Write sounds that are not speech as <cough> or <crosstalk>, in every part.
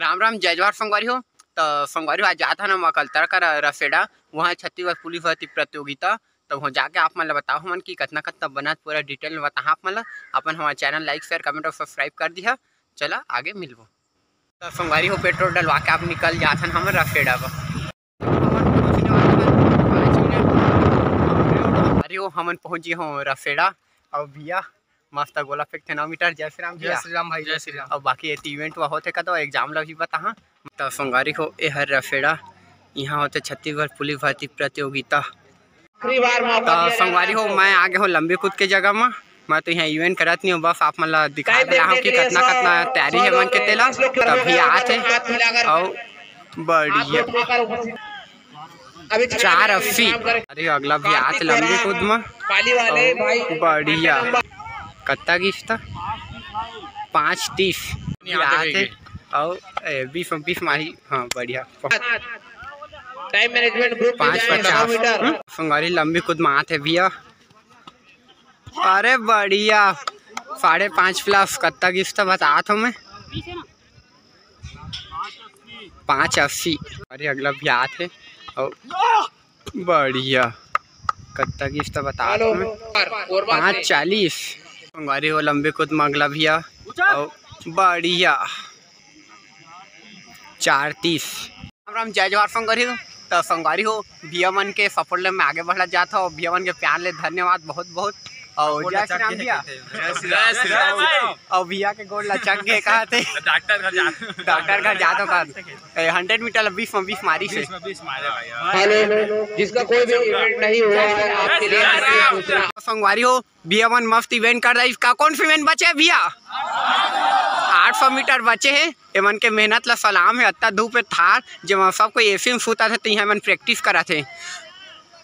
राम राम, जय जवाहर संगवारी हो तो संगवारी हो आज जाता ना मकलतर का रसेड़ा वहाँ छत्तीसगढ़ पुलिस भर्ती प्रतियोगिता। तो वहाँ जाके आप मतलब बताओ हमन कि कितना कितना बना पूरा डिटेल में बताओ आप मतलब अपन हमारे चैनल लाइक, शेयर, कमेंट और सब्सक्राइब कर दिया चला, आगे मिलबो। तो संगवारी हो पेट्रोल डलवा के आप निकल जाथन हम रसेड़ा पर हमन पहुँची हो रसेड़ा और भैया मस्त गोला फेंक थे नौ मीटर। जय श्री राम जय श्री राम भाई। जय श्री राम। और बाकी ये इवेंट हुआ होते का तो एग्ज़ाम ला भी बता हाँ तो संगारी हो ए हर रफेड़ा यहाँ होते छत्तीसगढ़ पुलिस भर्ती प्रतियोगिता। तो संगवारी हो मैं आगे हो लंबी कूद के जगह में। मैं तो यहाँ इवेंट करत नहीं हूँ बस आप मतलब दिखा रहा हूँ कि कितना कितना तैयारी है मन के तेला। तभी आते और बढ़िया। चार अस्सी। अरे अगला भी आते लंबी कूद में। बढ़िया। कत्ता किस्ता पाँच तीस। आते और ए, बीस बीस माही हाँ बढ़िया। टाइम मैनेजमेंट ग्रुप पाँच पचास। हम्म, संगारी लंबी कूद में आते भैया। अरे बढ़िया। साढ़े पाँच प्लस कत्ता किस्त बता तो मैं। पाँच अस्सी। अरे अगला भी आते और बढ़िया। कत्ता किस्त बता तो मैं। पाँच चालीस। हो लंबे मंगला में अगला भैया और बढ़िया। चार तीस। राम राम जय जवाहर संगवारी हो। तो संगवारी हो भैया मन के सफल में आगे बढ़ा जाता हो। भैया मन के प्यार ले धन्यवाद बहुत बहुत और जय श्री राम भैया जय श्री राम। और भैया के गोड़ लचक गए कहा थे? <laughs> डॉक्टर घर जा डॉक्टर घर का हंड्रेड <laughs> मीटर बीस मारी से। हेलो जिसका कोई भी इवेंट नहीं हुआ है आपके लिए संगवारी हो भैया मन मस्त इवेंट कर रहा है। इसका कौन सा इवेंट बचे है भैया? आठ सौ मीटर बचे हैं। एमन के मेहनत ला सलाम है। अत्ता धूप है थार जब सब कोई एसी में सूता था तो यहाँ मन प्रैक्टिस करा थे।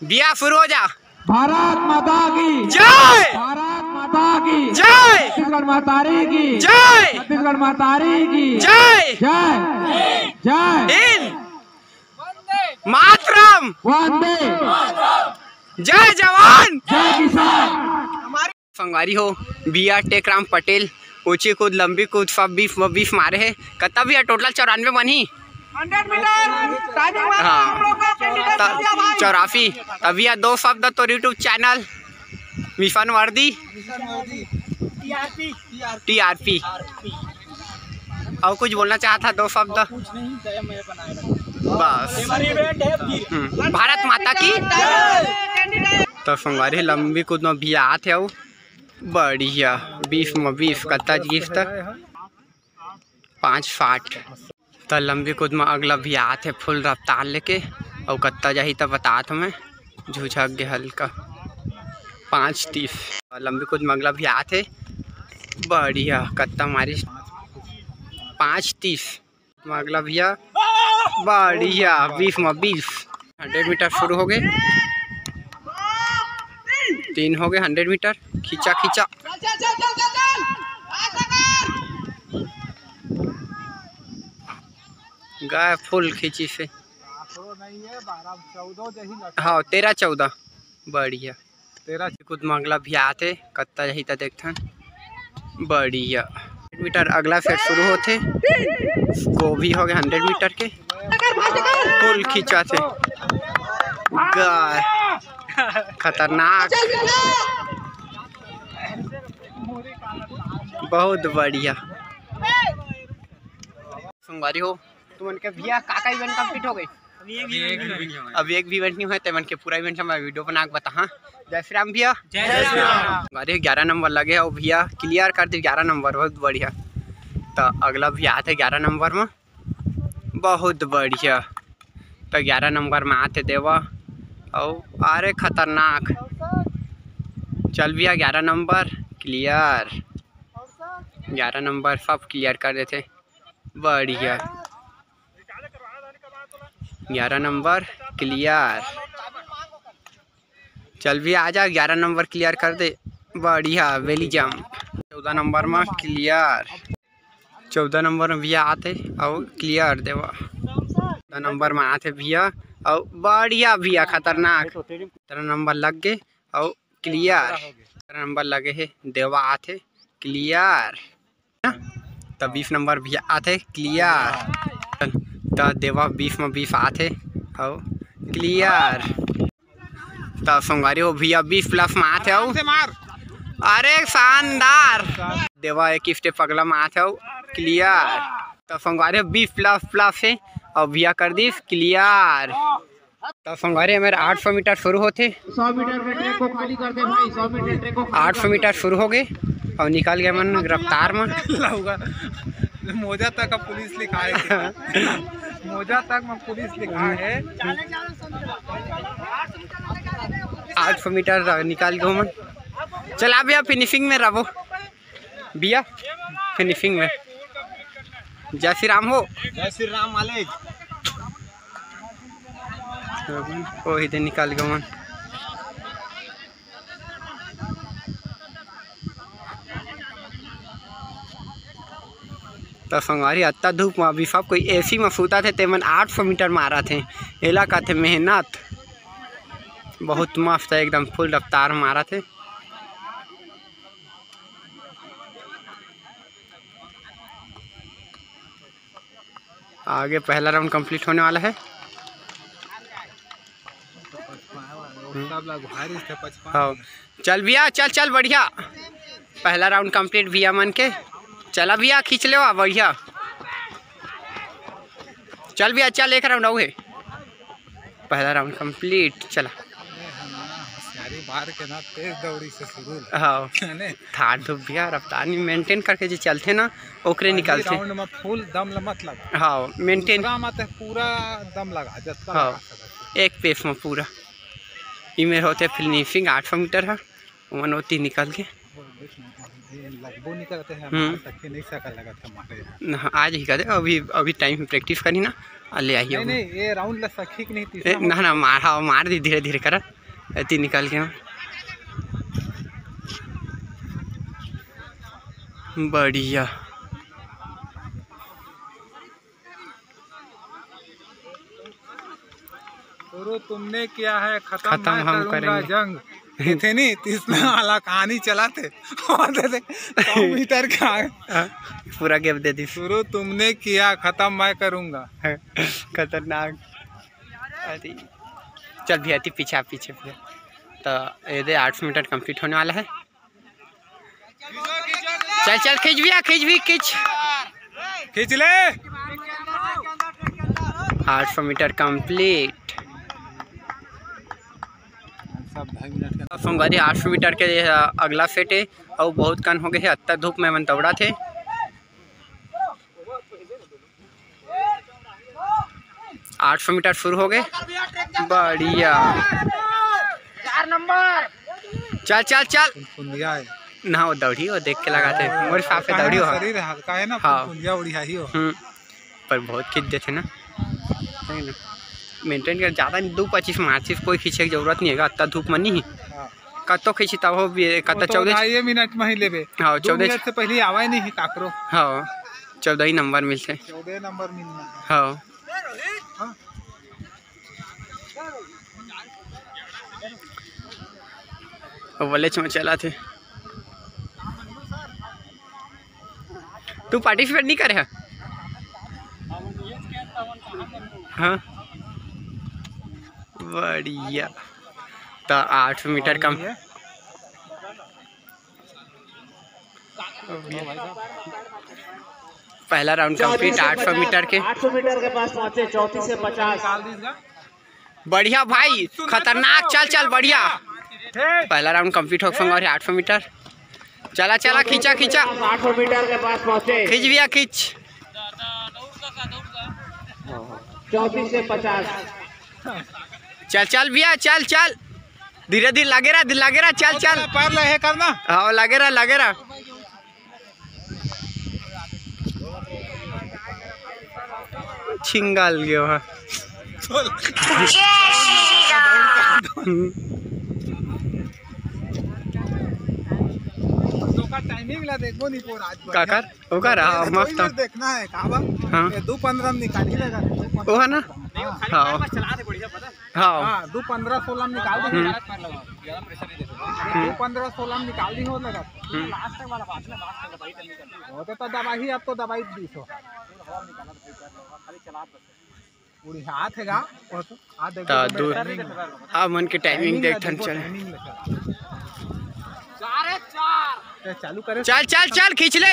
भैया शुरू हो जा। भारत माता की। जय! भारत माता की। जय! छत्तीसगढ़ मातारी की। जय! छत्तीसगढ़ मातारी की। जय! जय! जय! मातरम! वंदे। जय जवान! जय किसान। संगवारी हो बी आर टेकराम पटेल ऊँची कूद लंबी कूद सब में बीस मारे है कत्ता भी है टोटल चौरानवे बनी हाँ? त- चौरासी। तभी दो शब्द तो YouTube channel mission Vardi. T R P और कुछ बोलना चाहता दो शब्द? बस। हम्म, भारत माता की। तो संगवारी लंबी कूद में भी आते हो बढ़िया। बीस में बीस कत्ता जीस तक पाँच साठ। तो लंबी कूद में अगला भी आते फुल रफ्तार लेके, और कत्ता जाही तो बतात मैं झुझक गए हल्का। पाँच तीस। लंबी कूद में अगला भी आते बढ़िया, कत्ता मारी। पाँच तीस। अगला भैया बढ़िया, बीस में बीस। हंड्रेड मीटर शुरू हो गए। तीन हो गए हंड्रेड मीटर। खींचा खींचा। गाय फुल खींची से। हाँ तेरह चौदह। बढ़िया। तेरह कुछ मंगला भी आते, कत्ता यही तो देखथन। बढ़िया। मीटर अगला सेट शुरू होते। गोभी हो गए हंड्रेड मीटर के। फुल खींचा थे गाय। खतरनाक। बहुत बढ़िया। संगवारी हो। तुमन के भैया काका इवेंट कंप्लीट हो गई अब एक भी इवेंट नहीं हुआ। तेमन के पूरा इवेंट हम वीडियो बना के बता हाँ? जय श्री राम भैया। अरे ग्यारह नंबर लगे और भैया क्लियर कर दी ग्यारह नंबर बहुत बढ़िया। तो अगला भी आते ग्यारह नंबर में। बहुत बढ़िया। तो ग्यारह नंबर में आते देव। और अरे खतरनाक। चल भैया ग्यारह नंबर क्लियर ग्यारह नंबर सब क्लियर कर देते। बढ़िया। ग्यारह नंबर क्लियर चल भी आ जा, ग्यारह नंबर क्लियर कर दे। बढ़िया वेली जंप चौदह नंबर में क्लियर चौदह नंबर में भैया आते और क्लियर देवा। चौदह नंबर में आते भैया और बढ़िया भैया, खतरनाक। तेरह नंबर लग गए और क्लियर तेरह नंबर लगे है, देवा आते क्लियर तो बीस नंबर भी आते क्लियर तो देवा बीस में बीस आते। हो क्लियर तो संगवारी हो भैया बीस प्लस में आते हो। अरे शानदार। देवा एक स्टेप अगला में आते हो। क्लियर तो संगवारी बीस प्लस प्लस है। और भैया कर दी। क्लियर तो संगवारी मेरे आठ सौ मीटर शुरू होते। सौ मीटर के ट्रैक को खाली कर दे भाई सौ मीटर ट्रैक को आठ सौ मीटर शुरू हो गए। और निकाल गया मन रफ्तार में <laughs> मोजा तक पुलिस लिखा है। <laughs> मोजा तक में पुलिस लिखा है। आठ सौ मीटर निकाल दो मन चला भैया फिनिशिंग में रहो। भैया फिनिशिंग में। जय श्री राम हो। जय श्री राम मालिक। ओ इधर निकाल गए मन तो संगवारी, अत्ता धूप में अभी सब कोई एसी में सूता थे तेमन आठ सौ मीटर मारा थे। एला का थे मेहनत। बहुत मस्त है, एकदम फुल रफ्तार मारा थे। आगे पहला राउंड कंप्लीट होने वाला है। हाँ। चल भैया, चल चल, बढ़िया। पहला राउंड कंप्लीट भैया मन के। चला भैया खींच ले बढ़िया। चल भैया चल एक राउंड आऊ है पहला राउंड कंप्लीट चला। होशियारी बाहर के ना तेज दौड़ी से शुरू हाँ थार धूप भैया रफ्तार मेंटेन करके जो चलते ना ओकरे निकालते राउंड में फुल दम मत लगा। हाँ मेंटेन पूरा मत पूरा दम लगा जितना हाँ। एक पेस में पूरा। इमें होते फिनिशिंग आठ सौ मीटर है। वन होती निकल के लगबो नहीं करते हैं हम्म। नहीं लगा था आज ही करे अभी अभी टाइम प्रैक्टिस करी ना ले आइए नहीं नहीं ये राउंड ला सखी नहीं ए, ना ना मार हाँ मार दी धीरे धीरे करा। ऐती निकाल के। बढ़िया। तुमने किया है खत्म, खत्म हम करेंगे। जंग। ये <laughs> थे नहीं तीसरा वाला कहानी चलाते। मीटर का हाँ, पूरा गेप दे दी। शुरू तुमने किया खत्म मैं करूँगा। खतरनाक। अरे चल भैया ती पीछे पीछे भैया। तो ये दे आठ सौ मीटर कंप्लीट होने वाला है। चल चल खींच भैया खींच भी खींच। खींच ले। आठ सौ मीटर कंप्लीट सब ढाई मिनट का संगवारी आठ सौ मीटर के अगला सेट है और बहुत कन हो गए है। अत्ता धूप में मन दौड़ा थे। आठ सौ मीटर शुरू हो गए। बढ़िया। चल चल चल। ना वो दौड़ी हो देख के लगाते मोर साफ़ है दौड़ी हो। शरीर हल्का है ना हाँ। ही हो। हम्म, पर बहुत खींच देते ना। ना। मेंटेन कर ज़्यादा नहीं दो पच्चीस मार्चिस कोई खींचे की ज़रूरत नहीं है अत्ता धूप में नहीं। हाँ। कतो खींची तब हो भी कतो चौदह ढाई मिनट में ही लेबे हाँ, चौदह- से पहले आवा नहीं काकरो। हाँ चौदह ही नंबर मिलते। चौदह नंबर मिलना। हाँ। हाँ। और चला थे। तू पार्टिसिपेट नहीं करे हाँ। बढ़िया। तो आठ सौ मीटर कम। पहला राउंड कंप्लीट आठ सौ मीटर के। आठ सौ मीटर के पास पहुँचे चौतीस से पचास। बढ़िया भाई खतरनाक चल चल बढ़िया। पहला राउंड कंप्लीट हो संग आठ सौ मीटर। चला चला खींचा खींचा। आठ सौ मीटर के पास पहुँचे। खींच भैया खींच। चौतीस से पचास। <laughs> चल चल भैया चल चल। धीरे धीरे लगे रहा लगे रहा चल चल। पैर लहे करना हाँ लगे रहा लगे रहा। छिंगाल गयो है काकर ओकर हाँ दो मस्त। देखना है काबा हाँ। ये दो पंद्रह में निकाल ही लगा। वो है ना? हाँ। हाँ हाँ। दो पंद्रह सोलह में निकाल दी दो पंद्रह सोलह में निकाल दी हो लगा होते तो दवाई अब तो दवाई दी सो हाथ है तो तो तो है। मन के टाइमिंग देख ठन चल। टाइमिंग ले चल। करे। चल चल चल खींच ले।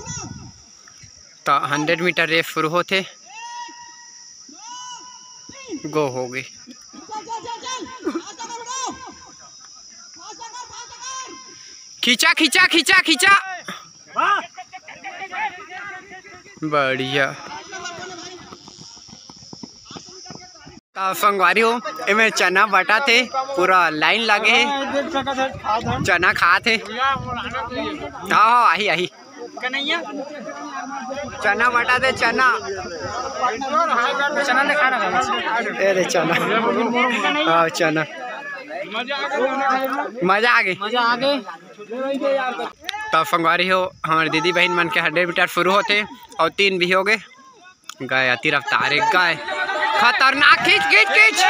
तो हंड्रेड मीटर रेस शुरू होते गो हो गई। खींचा खींचा खींचा खींचा। बढ़िया। संगवारी हो एमे चना बटा थे, पूरा लाइन लगे है। चना खा थे। हाँ हाँ आही आई चना बटा दे चना। अरे चना। हाँ चना। मज़ा आ गई। मज़ा आ गए तो फंगवारी हो हमारे दीदी बहन मन के हंड्रेड मीटर शुरू होते और तीन भी हो गए। गए अति रफ्तार एक गए खतरनाक खींच खींच खींच।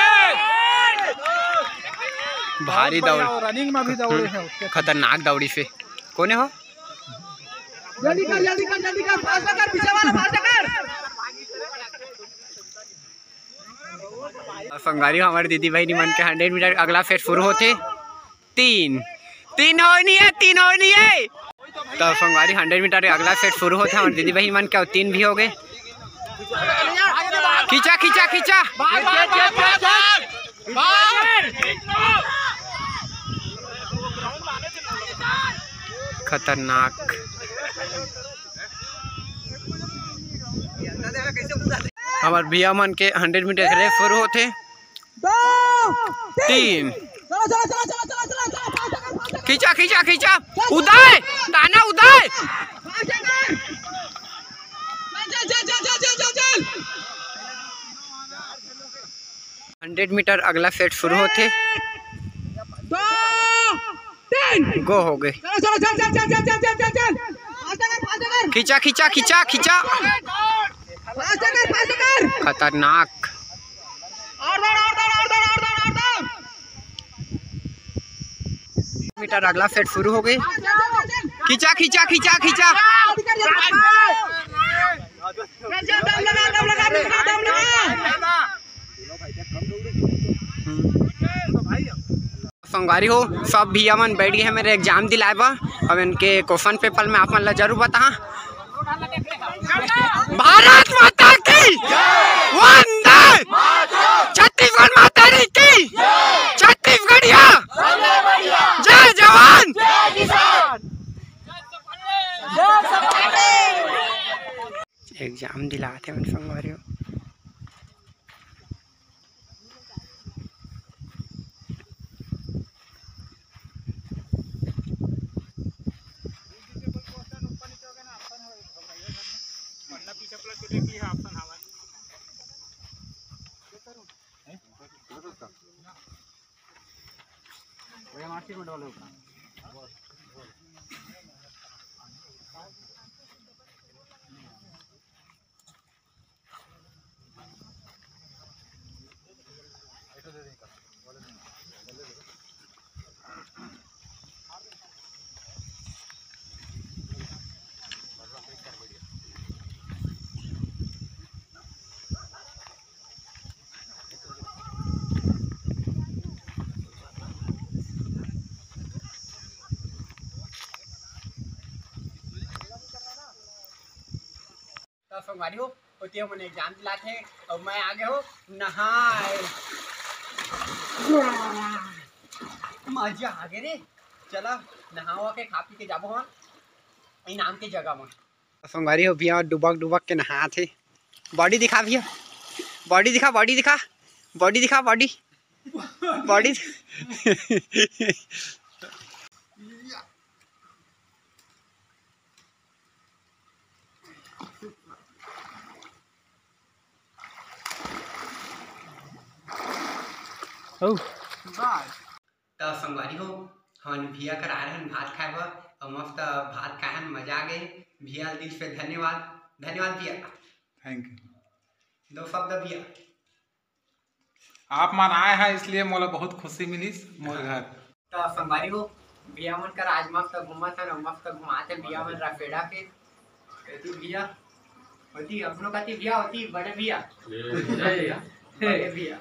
भारी दौड़। रनिंग में भी दौड़े हैं खतरनाक दौड़ी से कोने हो? जल्दी कर जल्दी कर जल्दी कर फास्ट कर पीछे वाला फास्ट कर। फंगारी हमारे दीदी बहनी मन के हंड्रेड मीटर अगला फेर शुरू होते। तीन। तीन हो नहीं है। तीन हो नहीं है तो फंगारी हंड्रेड मीटर अगला फेर शुरू होते हमारे दीदी बहनी मन के और तीन भी हो गए। खींचा खींचा खींचा। खतरनाक। हमार भैया मन के हंड्रेड मीटर रेस शुरू होते तीन। खींचा खींचा खींचा। उदय! ताना उदय! हंड्रेड मीटर अगला सेट शुरू होते। गो हो गए। खींचा खींचा खींचा खींचा। खतरनाक। मीटर अगला सेट शुरू हो गई। खींचा खींचा खींचा खींचा। संगवारी हो सब भी अमन बैठ गए हैं मेरे एग्ज़ाम दिलाए बा। अब इनके क्वेश्चन पेपर में आप मन ज़रूर बता भारत माता की वंदे छत्तीसगढ़ माता री की छत्तीसगढ़िया जय जवान एग्ज़ाम दिलाते हैं संगवारी हो तो संगवारी हो होती हो मैंने एग्ज़ाम दिलाते हैं और मैं आगे हो, नहाए। मज़ा आ गए रे। चला नहावा के खा पी के जाबो हम इनाम के जगह में संगवारी हो, भैया, डुबक डुबक के नहा थे। बॉडी दिखा भैया। बॉडी दिखा बॉडी दिखा। बॉडी दिखा, बॉडी। बॉडी तो संगवारी हो हम भैया कर आ रहे हैं भात खाए बर और मस्त भात खाए हैं मज़ा आ गए भैया दिल से धन्यवाद। धन्यवाद भैया। थैंक यू दो शब्द भैया। आप मन आए हैं इसलिए मोला बहुत खुशी मिली मोर घर। तो संगवारी हो भैया मन कर आज मस्त घूमत है मस्त घुमाते भैया मन राफेड़ा के। कहती भैया? होती अपनों कहती भैया? होती बड़े भैया। बड़े भैया।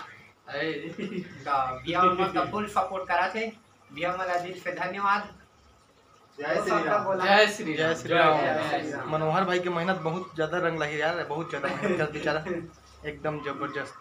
फुल सपोर्ट करा थे बिया मला दिल से धन्यवाद। जय श्री राम। जय श्री जय श्री राम। मनोहर भाई की मेहनत बहुत ज़्यादा रंग लगी यार बहुत ज़्यादा मेहनत कर बेचारा <laughs> एकदम ज़बरदस्त।